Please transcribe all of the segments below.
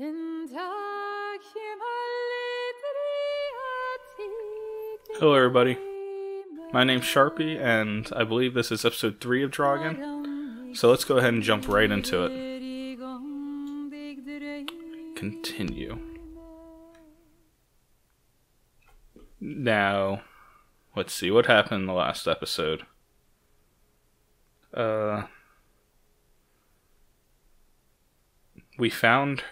Hello, everybody. My name's Sharpe, and I believe this is episode 3 of Draugen. So let's go ahead and jump right into it. Continue. Now, let's see what happened in the last episode. Uh, we found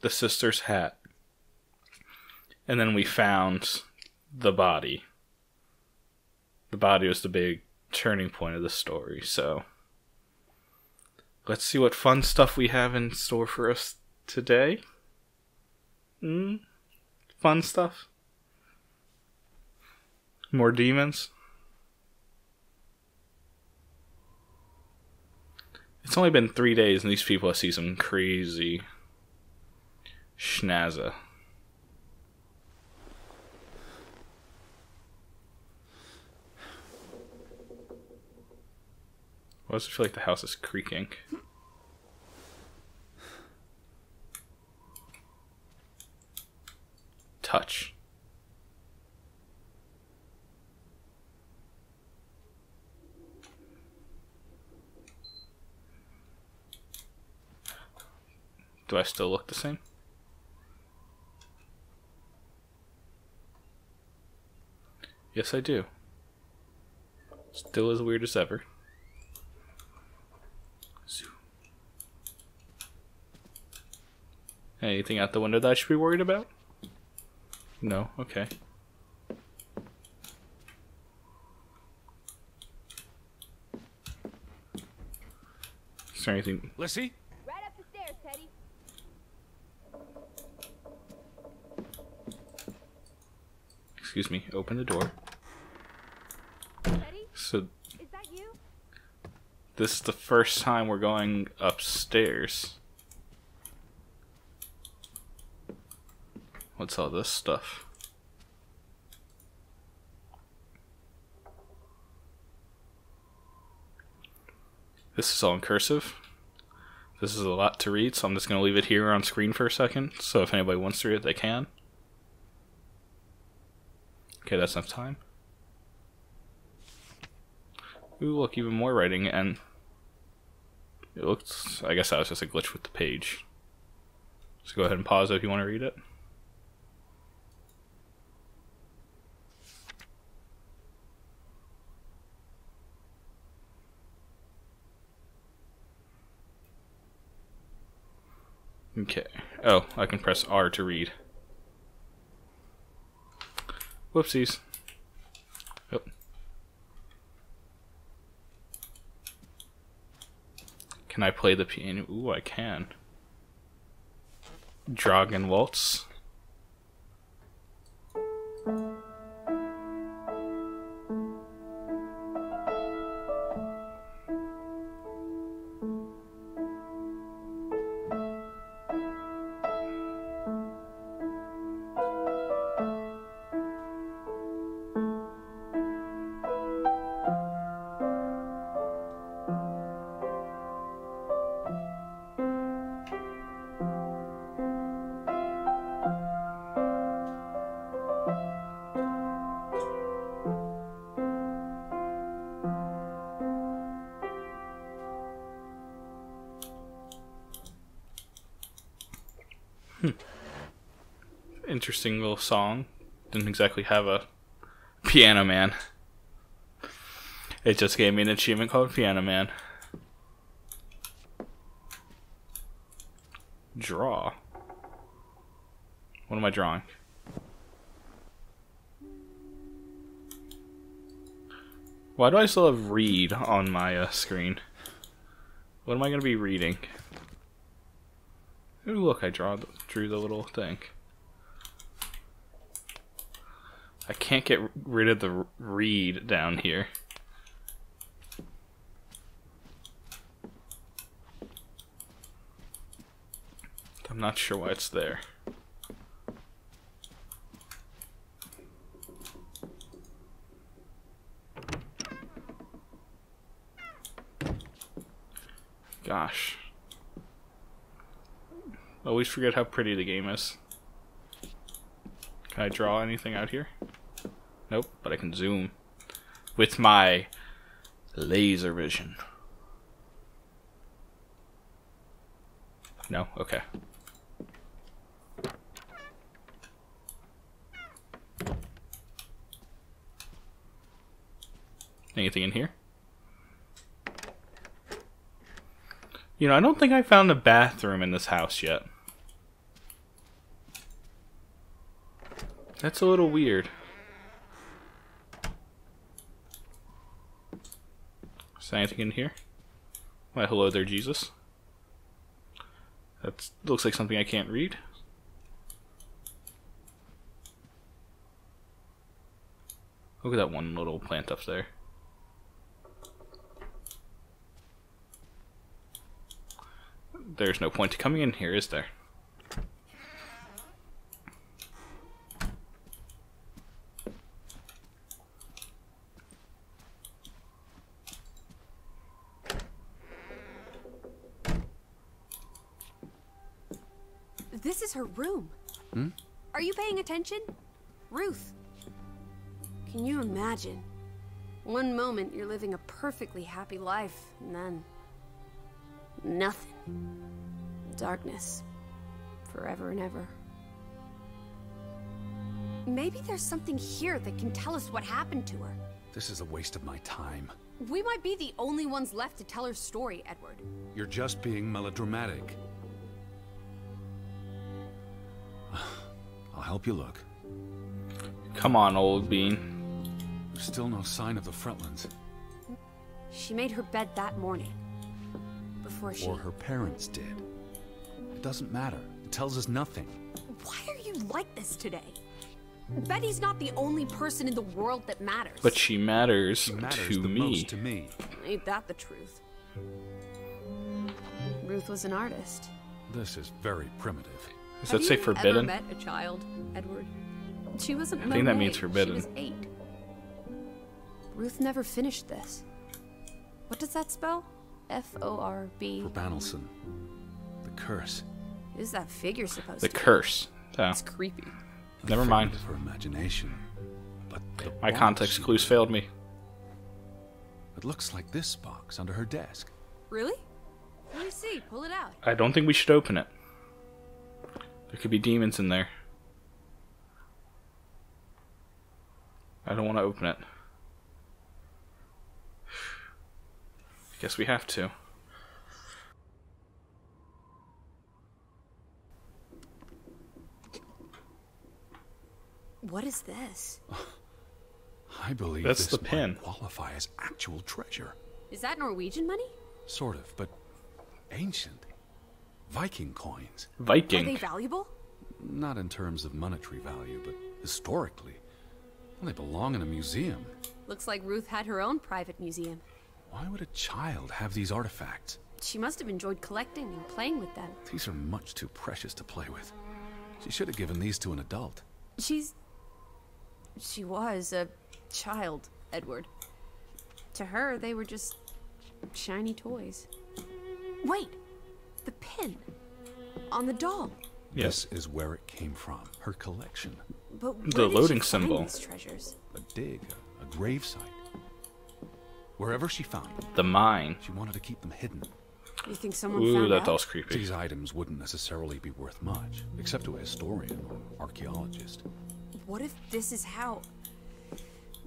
the sister's hat, and then we found the body. The body was the big turning point of the story, so let's see what fun stuff we have in store for us today. Hmm? Fun stuff? More demons? It's only been three days and these people see some crazy schnazza. Why does it feel like the house is creaking? Touch. Do I still look the same? Yes, I do. Still as weird as ever. Anything out the window that I should be worried about? No? Okay. Is there anything? Lissy? Right up the stairs, Teddy. Excuse me. Open the door. Teddy, So is that you? This is the first time we're going upstairs. What's all this stuff? This is all in cursive. This is a lot to read, so I'm just going to leave it here on screen for a second. So if anybody wants to read it, they can. Okay, that's enough time. Ooh, look, even more writing, and it looks. I guess that was just a glitch with the page. So go ahead and pause it if you want to read it. Okay. Oh, I can press R to read. Whoopsies. Oh. Can I play the piano? Ooh, I can. Draugen Waltz. Interesting little song. Didn't exactly have a Piano Man. It just gave me an achievement called Piano Man. Draw. What am I drawing? Why do I still have read on my uh, screen? What am I going to be reading? Ooh, look, I draw drew the little thing. I can't get rid of the reed down here. I'm not sure why it's there. Gosh. Always forget how pretty the game is. Can I draw anything out here? Nope, but I can zoom with my laser vision. No? Okay. Anything in here? You know, I don't think I found a bathroom in this house yet. That's a little weird. Is anything in here? Why, hello there, Jesus. That looks like something I can't read. Look at that one little plant up there. There's no point to coming in here, is there? This is her room. Hmm? Are you paying attention? Ruth. Can you imagine? One moment you're living a perfectly happy life, and then. nothing. Darkness. Forever and ever. Maybe there's something here that can tell us what happened to her. This is a waste of my time. We might be the only ones left to tell her story, Edward. You're just being melodramatic. Help you look. Come on, old bean. There's still no sign of the Fretlands. She made her bed that morning. Before she. Or her parents did. It doesn't matter. It tells us nothing. Why are you like this today? Betty's not the only person in the world that matters. But she matters, She matters to the me. most to me. Ain't that the truth? Ruth was an artist. This is very primitive. Does that say forbidden? Ever met a child, Edward? She wasn't. I think that means forbidden. She was eight. Ruth never finished this. What does that spell? F O R B. Forbannelsen. The curse. Is that figure supposed The to? be? curse. Oh, It's creepy. A Never mind. figment of her imagination. But the my context she- clues failed me. It looks like this box under her desk. Really? Let me see. Pull it out. I don't think we should open it. There could be demons in there. I don't want to open it. I Guess we have to. What is this? I believe That's this the pin. might qualify as actual treasure. Is that Norwegian money? Sort of, but ancient. Viking coins. Viking. Are they valuable? Not in terms of monetary value, but historically. Well, they belong in a museum. Looks like Ruth had her own private museum. Why would a child have these artifacts? She must have enjoyed collecting and playing with them. These are much too precious to play with. She should have given these to an adult. She's. She was a child, Edward. To her, they were just shiny toys. Wait! The pin! On the doll! Yes. This is where it came from. Her collection. But where The did she loading find symbol. These treasures? A dig, a, gravesite. Wherever she found them, The mine. she wanted to keep them hidden. You think someone Ooh, found that out? doll's creepy. These items wouldn't necessarily be worth much, except to a historian or archaeologist. What if this is how?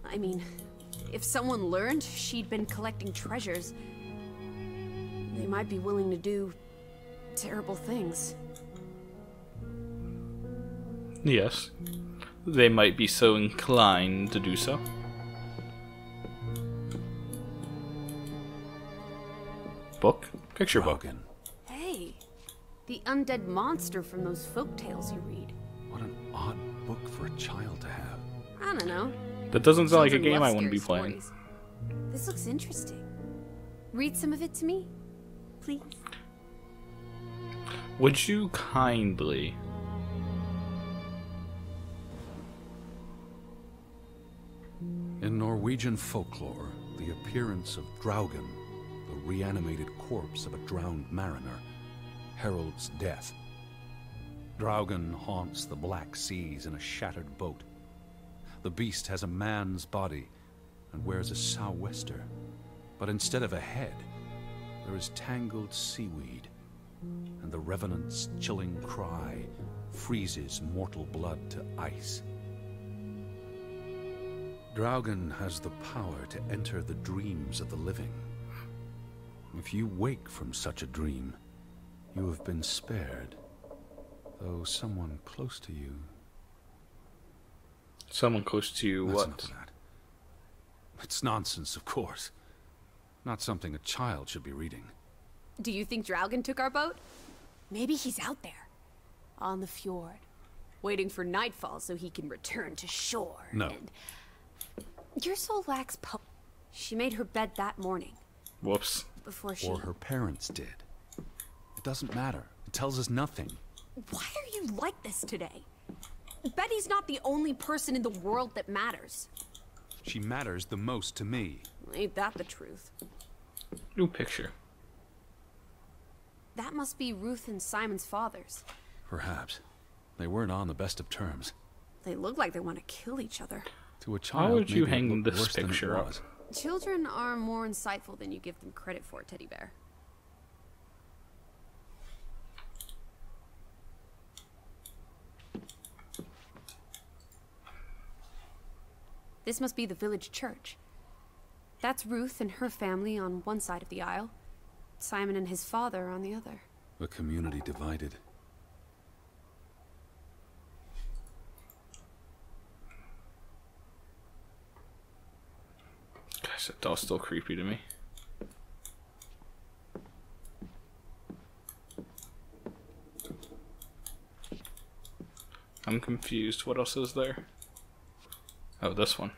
I mean, if someone learned she'd been collecting treasures, they might be willing to do terrible things. Yes. They might be so inclined to do so. Book? Picture book. Draugen. Hey, the undead monster from those folk tales you read. What an odd book for a child to have. I don't know. That doesn't sound like a game I want to be playing. stories. This looks interesting. Read some of it to me, please. Would you kindly? In Norwegian folklore, the appearance of Draugen, the reanimated corpse of a drowned mariner, heralds death. Draugen haunts the Black Seas in a shattered boat. The beast has a man's body and wears a sou'wester. But instead of a head, there is tangled seaweed, and the revenant's chilling cry freezes mortal blood to ice. Draugen has the power to enter the dreams of the living. If you wake from such a dream, you have been spared, though someone close to you. Someone close to you, That's what? It's nonsense, of course. Not something a child should be reading. Do you think Draugen took our boat? Maybe he's out there, on the fjord, waiting for nightfall so he can return to shore. No. And your soul lacks po. She made her bed that morning Whoops. before she. Or her parents did. It doesn't matter. It tells us nothing. Why are you like this today? Betty's not the only person in the world that matters. She matters the most to me. Ain't that the truth? New picture. That must be Ruth and Simon's fathers. Perhaps. They weren't on the best of terms. They look like they want to kill each other. To a child, would you hang this worse than it picture up? Children are more insightful than you give them credit for, Teddy Bear. This must be the village church. That's Ruth and her family on one side of the aisle, Simon and his father on the other. A community divided. Gosh, that doll's still creepy to me. I'm confused. What else is there? Oh, this one.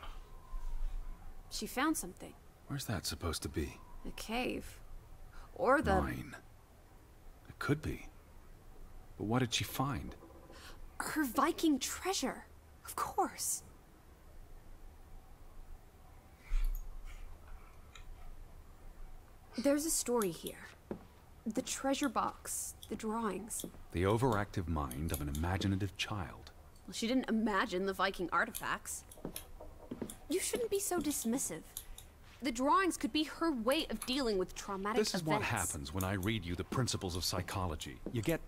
She found something. Where's that supposed to be? A cave. Or the. Mine. It could be. But what did she find? Her Viking treasure. Of course. There's a story here. The treasure box, the drawings. The overactive mind of an imaginative child. Well, she didn't imagine the Viking artifacts. You shouldn't be so dismissive. The drawings could be her way of dealing with traumatic This is events. what happens when I read you the principles of psychology. You get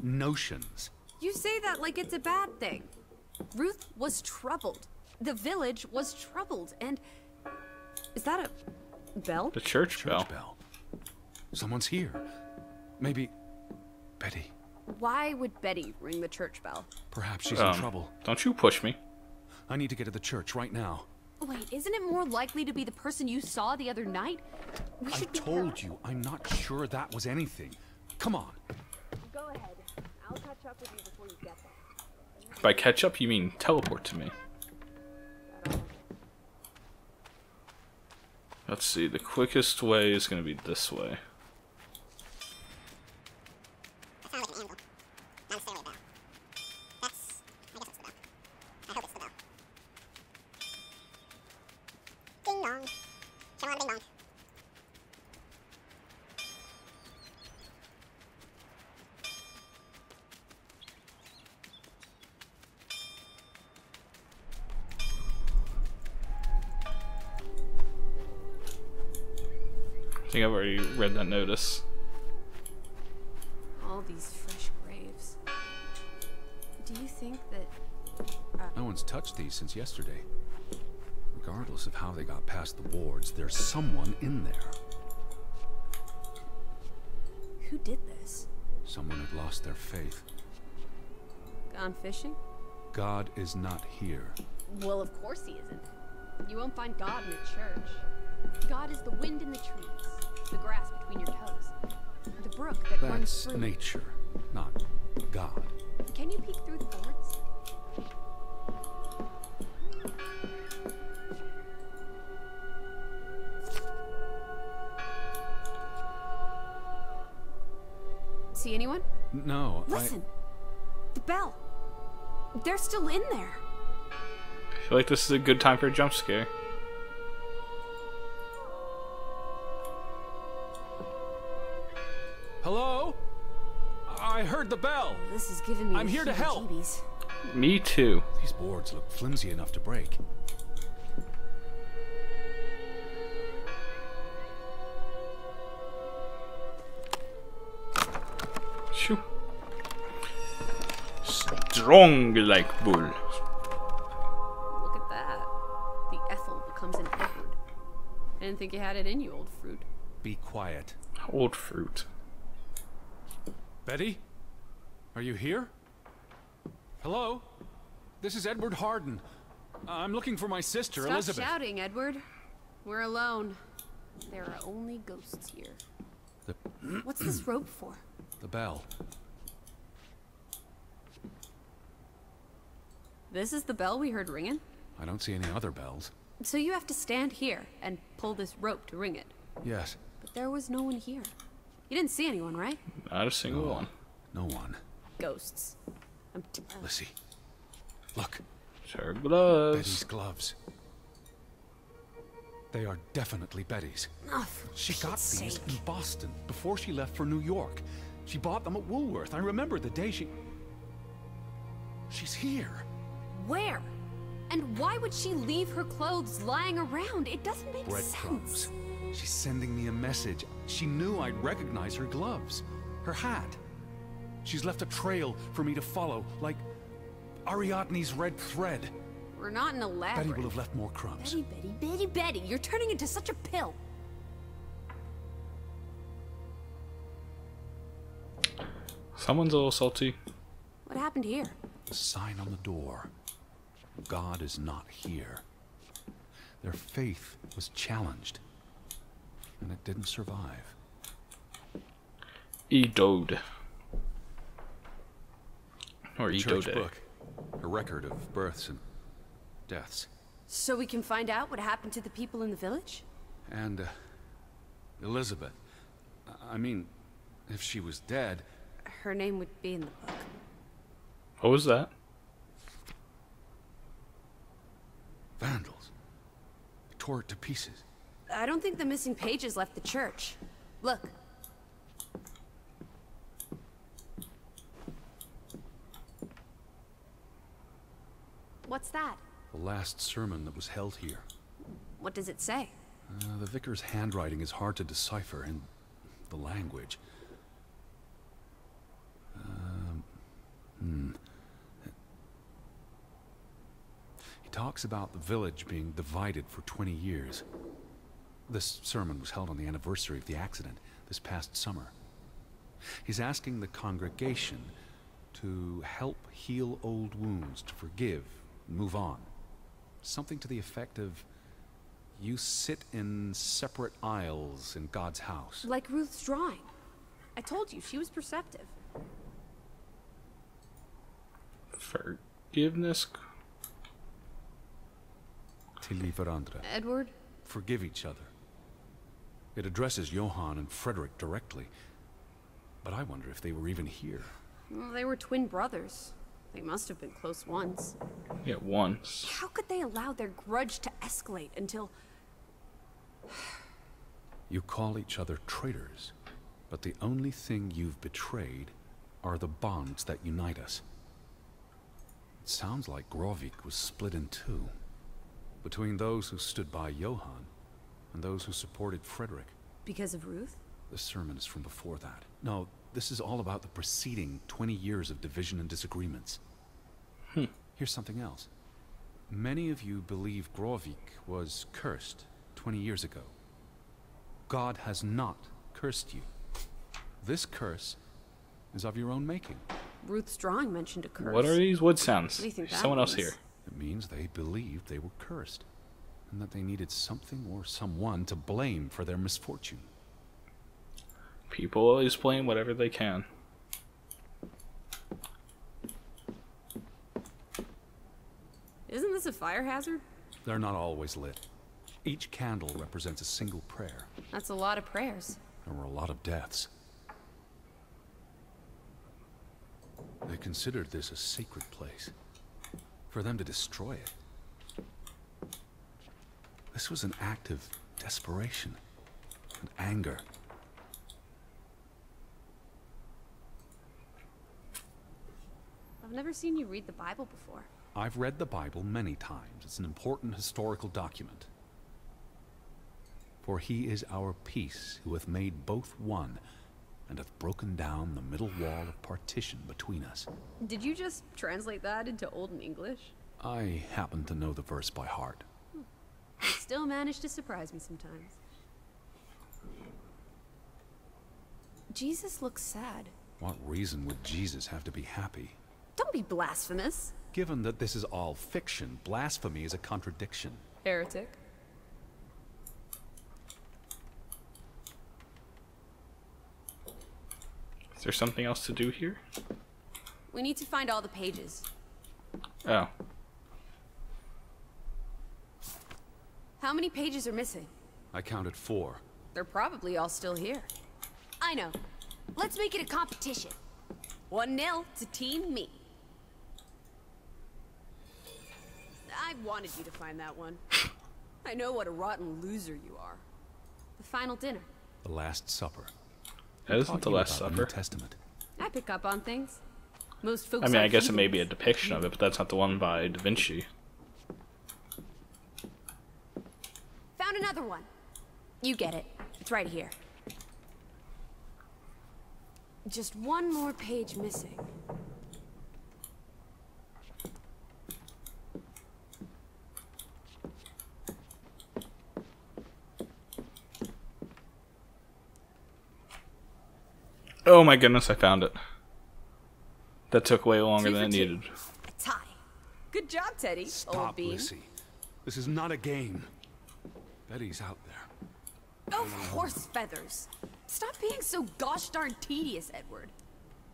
notions. You say that like it's a bad thing. Ruth was troubled. The village was troubled, and is that a bell? The church, Church bell. bell. Someone's here. Maybe Betty. Why would Betty ring the church bell? Perhaps she's Um, in trouble. Don't you push me. I need to get to the church right now. Wait, isn't it more likely to be the person you saw the other night? We should be told you, I'm not sure that was anything. Come on. Go ahead. I'll catch up with you before you get there. By catch up, you mean teleport to me. Let's see. The quickest way is going to be this way. I think I've already read that notice. all these fresh graves. Do you think that uh, No one's touched these since yesterday. Regardless of how they got past the wards, there's someone in there. who did this? Someone had lost their faith. Gone fishing? God is not here. Well, of course he isn't. You won't find God in a church. God is the wind in the trees, the grass between your toes, the brook that runs That's through. nature, not God. Can you peek through the boards? See anyone? No, Listen. The bell. They're still in there. I feel like this is a good time for a jump scare. I. Heard the bell. This is giving me I'm here to help. heebie-jeebies. Me too. These boards look flimsy enough to break. Shoo. Strong like bull. Look at that. The Ethel becomes an Edward. I didn't think you had it in you, old fruit. Be quiet. Old fruit. Betty? Are you here? Hello? This is Edward Harden. I'm looking for my sister, Stop Elizabeth. shouting, Edward. We're alone. There are only ghosts here. The, What's this rope for? the bell. This is the bell we heard ringing? I don't see any other bells. So you have to stand here and pull this rope to ring it. Yes. But there was no one here. You didn't see anyone, right? Not a single one. No one. Ghosts. I'm t- Lissy. Look. Her gloves. Betty's gloves. They are definitely Betty's. oh, She got these sake. in Boston before she left for New York. She bought them at Woolworth. I remember the day she. She's here. Where? And why would she leave her clothes lying around? It doesn't make Breadcrumbs. sense. She's sending me a message. She knew I'd recognize her gloves, her hat. She's left a trail for me to follow, like Ariadne's red thread. We're not in a lab. Betty will have left more crumbs. Betty, Betty, Betty, Betty, you're turning into such a pill. Someone's a little salty. What happened here? The sign on the door. God is not here. Their faith was challenged, and it didn't survive. Edode. Or A church Edode. book, a record of births and deaths, So we can find out what happened to the people in the village? and uh, Elizabeth. I mean, if she was dead, Her name would be in the book. What was that? vandals tore it to pieces. I don't think the missing pages left the church. Look. What's that? The last sermon that was held here. What does it say? Uh, the vicar's handwriting is hard to decipher, and the language. Um, hmm. He talks about the village being divided for 20 years. This sermon was held on the anniversary of the accident this past summer. He's asking the congregation to help heal old wounds, to forgive, move on. Something to the effect of you sit in separate aisles in God's house. Like Ruth's drawing. I told you, she was perceptive. Forgiveness. Tilgi hverandre. Edward? Forgive each other. It addresses Johann and Frederick directly. But I wonder if they were even here. Well, they were twin brothers. They must have been close once. Yeah, once. How could they allow their grudge to escalate until. You call each other traitors, but the only thing you've betrayed are the bonds that unite us. It sounds like Graavik was split in two. Between those who stood by Johann and those who supported Frederick. Because of Ruth? The sermon is from before that. No, this is all about the preceding 20 years of division and disagreements. Hmm. Here's something else. Many of you believe Graavik was cursed 20 years ago. God has not cursed you. This curse is of your own making. Ruth's drawing mentioned a curse. What are these wood sounds? What do you think that Someone else here. It means they believed they were cursed, and that they needed something or someone to blame for their misfortune. People always blame whatever they can. Isn't this a fire hazard? They're not always lit. Each candle represents a single prayer. That's a lot of prayers. There were a lot of deaths. They considered this a sacred place. For them to destroy it. This was an act of desperation and anger. I've never seen you read the Bible before. I've read the Bible many times. It's an important historical document. For he is our peace, who hath made both one, and hath broken down the middle wall of partition between us. Did you just translate that into Olden English? I happen to know the verse by heart. Hmm. You still manage to surprise me sometimes. Jesus looks sad. What reason would Jesus have to be happy? Don't be blasphemous. Given that this is all fiction, blasphemy is a contradiction. Heretic. Is there something else to do here? We need to find all the pages. Oh. How many pages are missing? I counted four. They're probably all still here. I know. Let's make it a competition. One nil to Team Me. I wanted you to find that one. I know what a rotten loser you are. The final dinner. The Last Supper. That isn't the Last about the Supper. New Testament. I pick up on things. Most folks I mean, I guess it may be a depiction of it, but that's not the one by Da Vinci. Found another one. You get it. It's right here. Just one more page missing. Oh my goodness, I found it. That took way longer Two than it two. needed. A tie. Good job, Teddy. Old Stop, bean. Lissy. This is not a game. Betty's out there. Oh, horse feathers. Stop being so gosh darn tedious, Edward.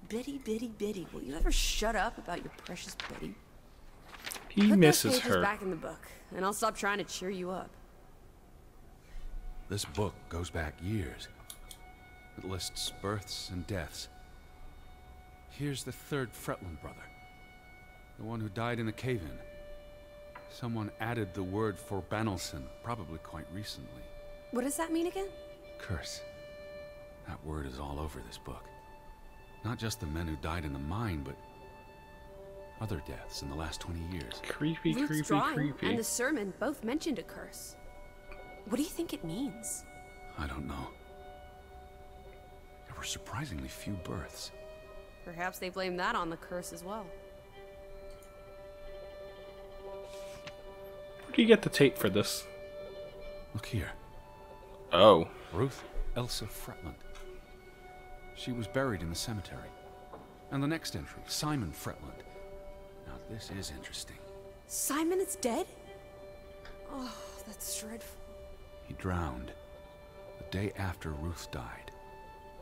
Betty, Betty, Betty. Will you ever shut up about your precious Betty? He Put those misses pages her. back in the book, and I'll stop trying to cheer you up. This book goes back years. It lists births and deaths. Here's the third Fretland brother. The one who died in the cave-in. Someone added the word forbannelsen, probably quite recently. What does that mean again? Curse. That word is all over this book. Not just the men who died in the mine, but other deaths in the last 20 years. Creepy, Ruth's creepy, drawing creepy. and the sermon both mentioned a curse. What do you think it means? I don't know. There were surprisingly few births. Perhaps they blame that on the curse as well. Where do you get the tape for this? Look here. Oh. Ruth Elsa Fretland. She was buried in the cemetery. And the next entry, Simon Fretland. Now this is interesting. Simon is dead? Oh, that's dreadful. He drowned the day after Ruth died.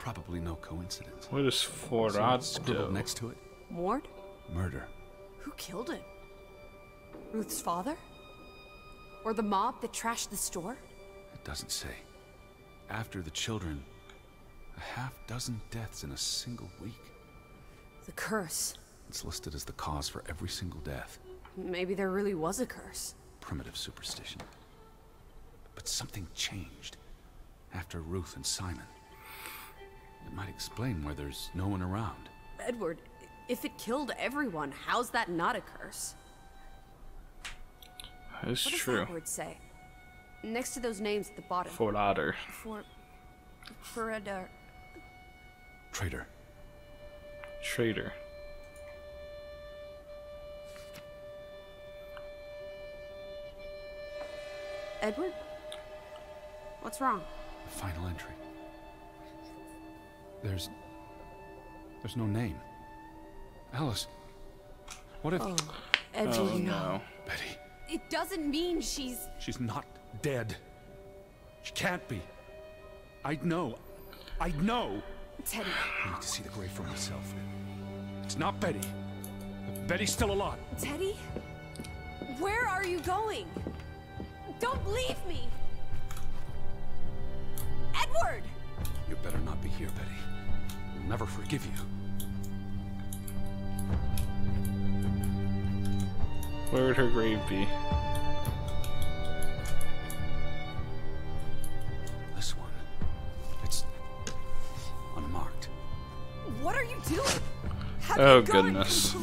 Probably no coincidence. What is See what's scribbled Forado? next to it? Ward? Murder. Who killed him? Ruth's father? Or the mob that trashed the store? It doesn't say. After the children, a half dozen deaths in a single week. The curse. It's listed as the cause for every single death. Maybe there really was a curse. Primitive superstition. But something changed after Ruth and Simon. It might explain why there's no one around. Edward, if it killed everyone, how's that not a curse? That's What does true. that word say? Next to those names at the bottom. Forræder. For... For a... Uh, Traitor. Traitor. Edward? What's wrong? The final entry. There's. There's no name. Alice. What if. Oh, Edward, Oh no. no. Betty. It doesn't mean she's... She's not dead. She can't be. I'd know. I'd know. Teddy. I need to see the grave for myself. It's not Betty. Betty's still alive. Teddy? Where are you going? Don't leave me! Edward! You better not be here, Betty. I'll never forgive you. Where would her grave be? This one. It's unmarked. What are you doing? Have Oh, you gone goodness.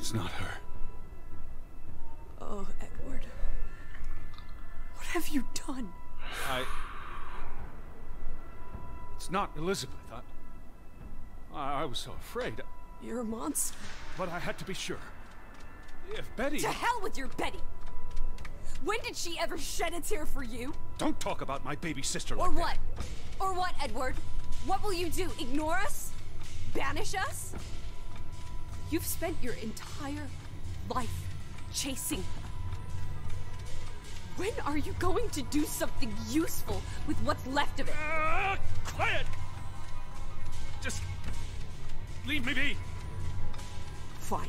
It's not her. Oh, Edward. What have you done? I. It's not Elizabeth. I. I, I was so afraid. You're a monster. But I had to be sure. If Betty. To hell with your Betty! When did she ever shed a tear for you? Don't talk about my baby sister Or like what? Or what, Edward? What will you do? Ignore us? Banish us? You've spent your entire life chasing her. When are you going to do something useful with what's left of it? Uh, quiet! Just. Leave me be. Fine.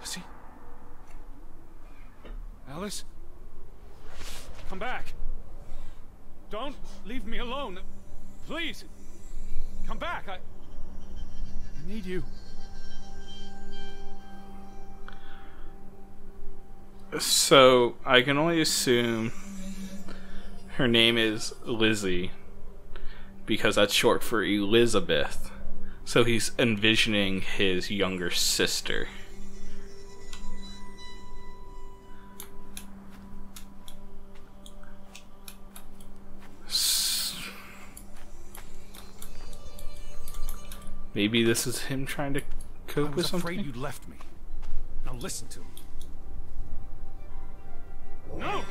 Lizzie? Alice? Come back. Don't leave me alone. Please. Come back. I. Need you. So I can only assume her name is Lizzie because that's short for Elizabeth. So he's envisioning his younger sister. Maybe this is him trying to cope with something. was something. afraid you left me. Now listen to me. No!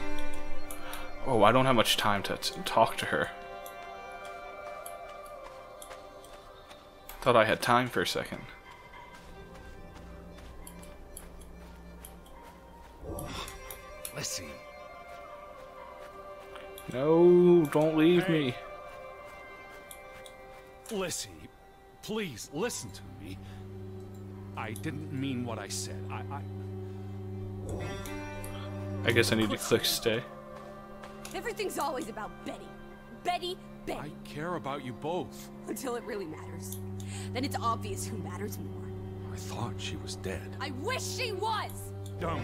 Oh, I don't have much time to talk to her. Thought I had time for a second. Lizzie. No, don't leave Hey. me. Lizzie, please listen to me. I didn't mean what I said. I. I I guess I need to click stay. Everything's always about Betty. Betty, Betty. I care about you both. Until it really matters. Then it's obvious who matters more. I thought she was dead. I wish she was! Don't.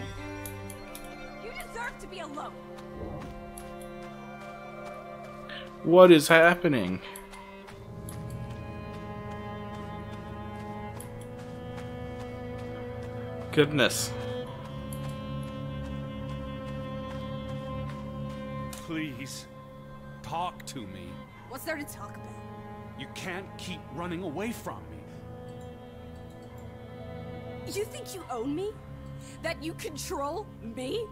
You deserve to be alone. What is happening? Goodness. Please, talk to me. What's there to talk about? You can't keep running away from me. You think you own me? That you control me?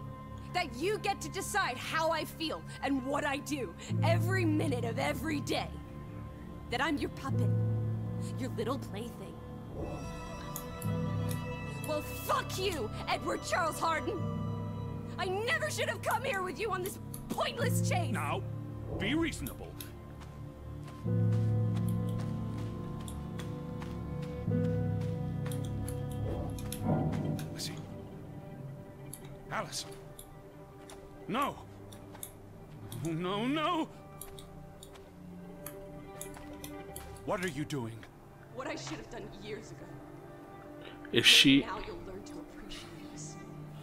That you get to decide how I feel and what I do every minute of every day? That I'm your puppet, your little plaything? Well, fuck you, Edward Charles Harden! I never should have come here with you on this pointless chase! Now, be reasonable. Lizzie. Alice. No. No, no, no. What are you doing? What I should have done years ago. Is she. Now you'll learn to appreciate this.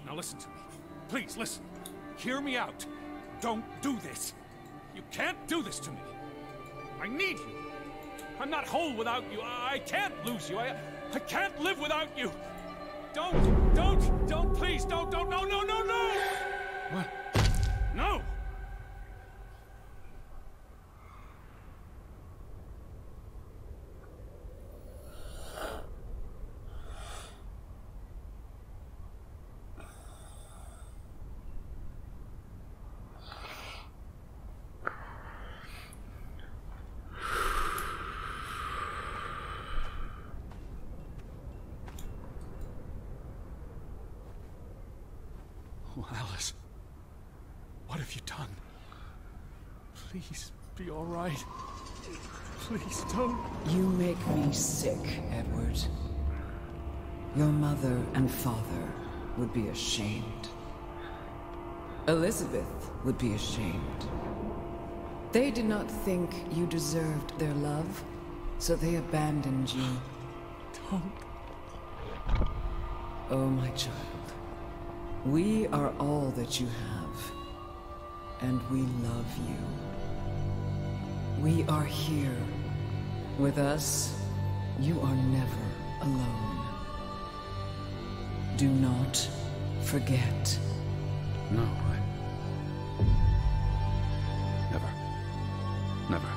Now listen to me. Please listen. Hear me out. Don't do this. You can't do this to me. I need you. I'm not whole without you. I I can't lose you. I I can't live without you. Don't, don't, don't, please, don't, don't, no, no, no, no! What? No! Alice. What have you done? Please be all right. Please don't. You make me sick, Edward. Your mother and father would be ashamed. Elizabeth would be ashamed. They did not think you deserved their love, so they abandoned you. Don't. Oh, my child. We are all that you have, and we love you. We are here. With us, you are never alone. Do not forget. No, I. Never. Never.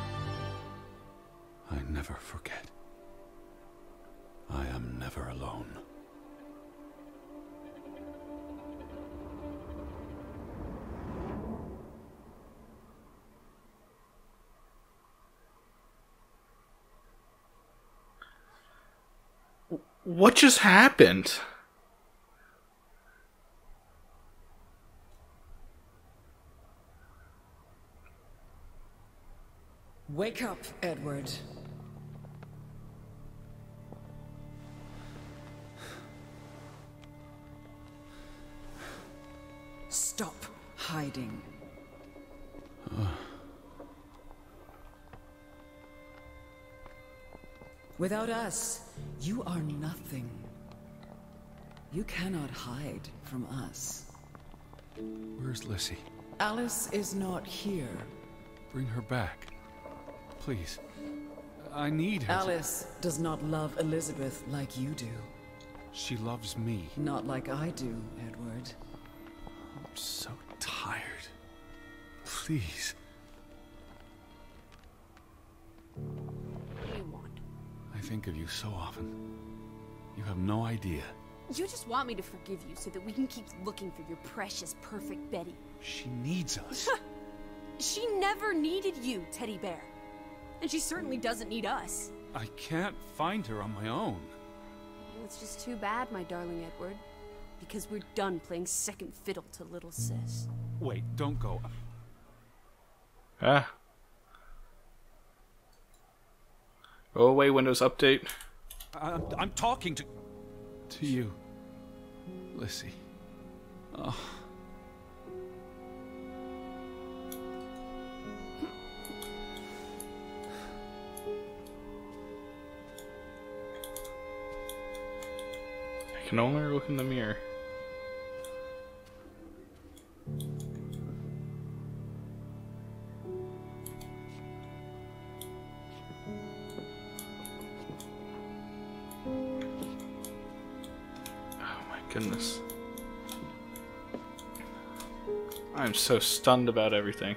I never forget. I am never alone. What just happened? Wake up, Edward. Stop hiding. Without us, you are nothing. You cannot hide from us. Where's Lissie? Alice is not here. Bring her back. Please. I need her. Alice does not love Elizabeth like you do. She loves me. Not like I do, Edward. I'm so tired. Please. Think of you so often. You have no idea. You just want me to forgive you so that we can keep looking for your precious, perfect Betty. She needs us. She never needed you, Teddy Bear. And she certainly doesn't need us. I can't find her on my own. Well, it's just too bad, my darling Edward. Because we're done playing second fiddle to little sis. Wait, don't go. Ah. Go away, Windows Update. I- I'm, I'm talking to. to you. Lissie. Oh. I can only look in the mirror. I'm so stunned about everything.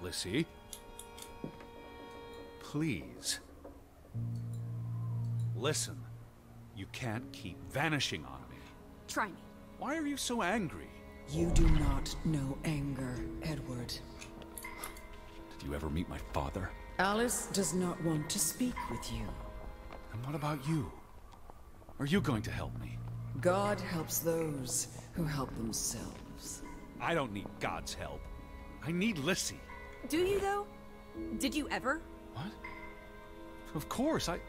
Lissie? Please. Listen. You can't keep vanishing on me. Try me. Why are you so angry? You do not know anger, Edward. Did you ever meet my father? Alice does not want to speak with you. And what about you? Are you going to help me? God helps those who help themselves. I don't need God's help. I need Lissie. Do you, though? Did you ever? What? Of course, I.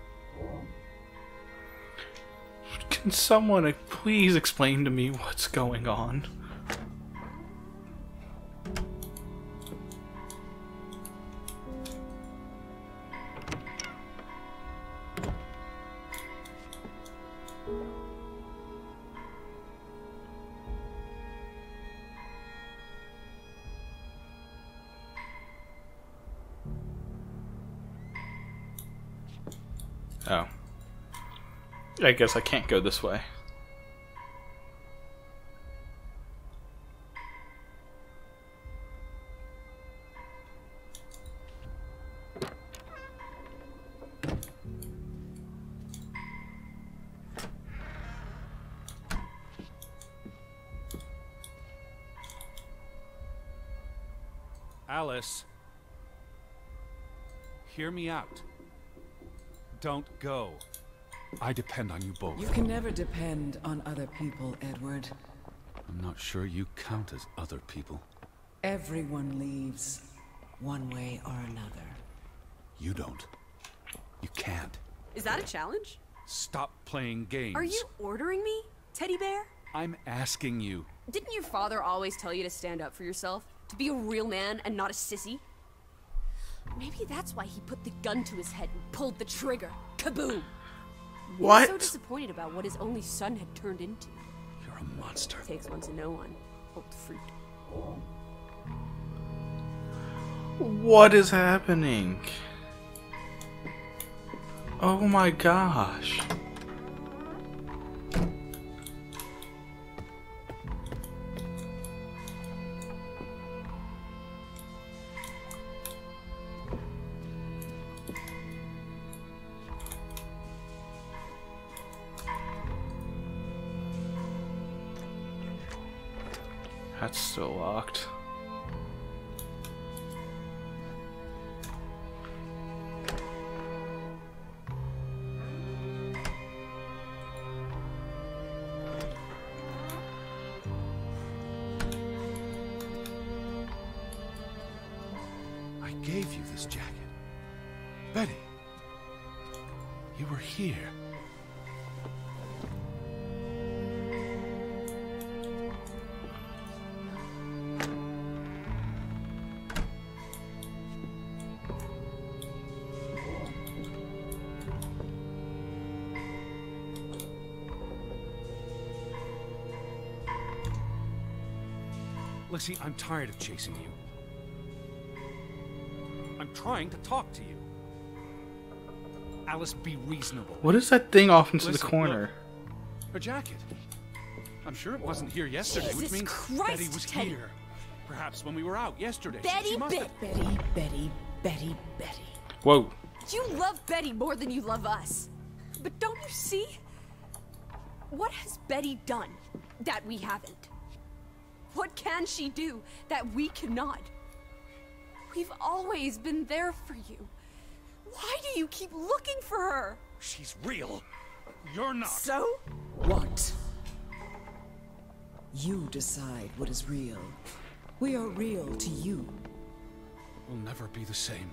Can someone please explain to me what's going on? I guess I can't go this way. Alice. Hear me out. Don't go. I depend on you both. You can never depend on other people, Edward. I'm not sure you count as other people. Everyone leaves, one way or another. You don't. You can't. Is that a challenge? Stop playing games. Are you ordering me, Teddy Bear? I'm asking you. Didn't your father always tell you to stand up for yourself? To be a real man and not a sissy? Maybe that's why he put the gun to his head and pulled the trigger. Kaboom! He was so disappointed about what his only son had turned into. You're a monster. Takes one to know one. Old fruit. What is happening? Oh my gosh. That's still locked. Lissie, I'm tired of chasing you. I'm trying to talk to you. Alice, be reasonable. What is that thing off into the Listen, corner? Her jacket. I'm sure it wasn't here yesterday, which means Christ, Betty was Teddy. here. Perhaps when we were out yesterday. She- Betty she must Bit. have- Betty, Betty, Betty, Betty. Whoa. You love Betty more than you love us. But don't you see? What has Betty done that we haven't? What can she do that we cannot? We've always been there for you. Why do you keep looking for her? She's real. You're not. So? What? You decide what is real. We are real to you. We'll never be the same.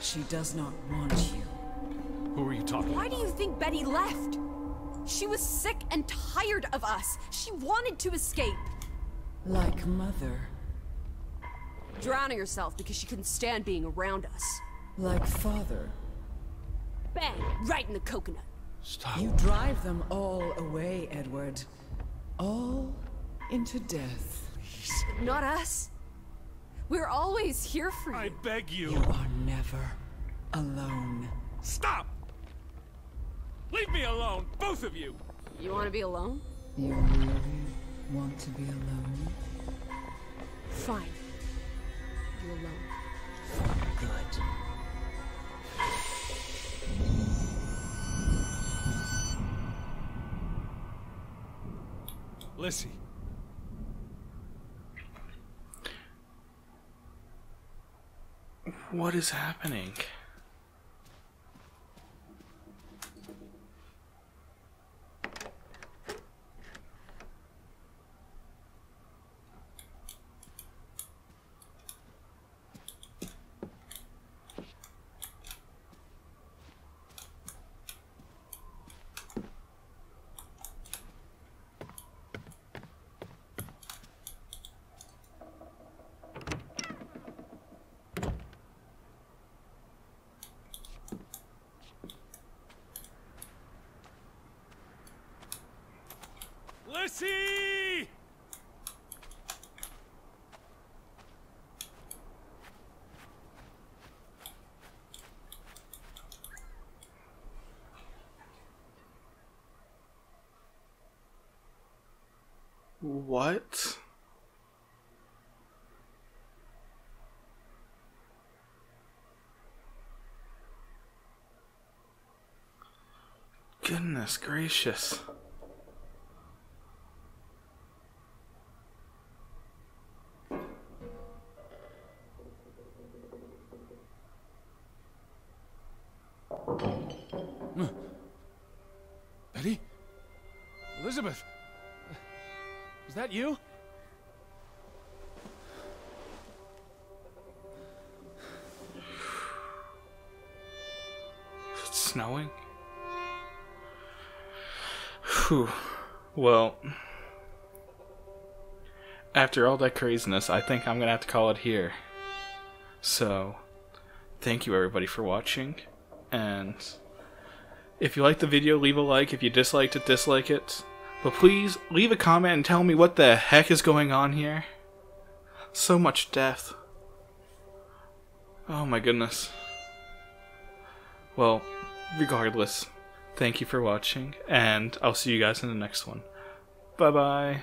She does not want you. Who are you talking Why do you think Betty left? She was sick and tired of us. She wanted to escape. Like mother, Drowning herself because she couldn't stand being around us. like father. Bang! Right in the coconut. Stop. You drive them all away, Edward. All into death. Not us. We're always here for you. I beg you. You are never alone. Stop! Leave me alone, both of you! You want to be alone? You really want to be alone? Fine. Be alone. Good. Lissie. What is happening? Lissie! What? Goodness gracious. Betty? Elizabeth? Is that you? After all that craziness, I think I'm gonna have to call it here. So, thank you everybody for watching, and if you liked the video, leave a like. If you disliked it, dislike it. But please leave a comment and tell me what the heck is going on here. So much death. Oh my goodness. Well, regardless, thank you for watching, and I'll see you guys in the next one. Bye bye.